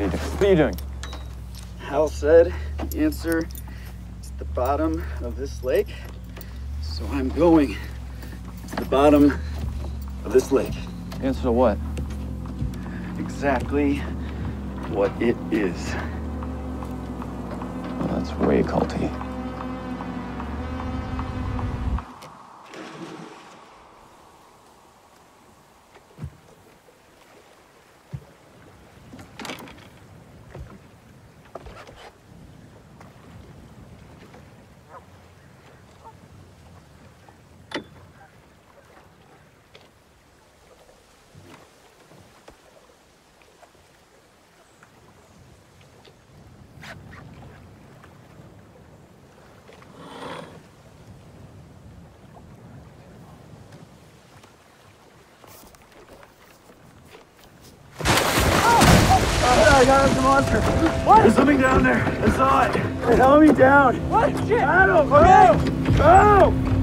What are you doing? What are you doing? Hal said the answer is the bottom of this lake. So I'm going to the bottom of this lake. Answer to what? Exactly what it is. Well, that's way culty. I got the monster. What? There's something down there. I saw it. It held me down. What? Shit! Aaron, go! Go!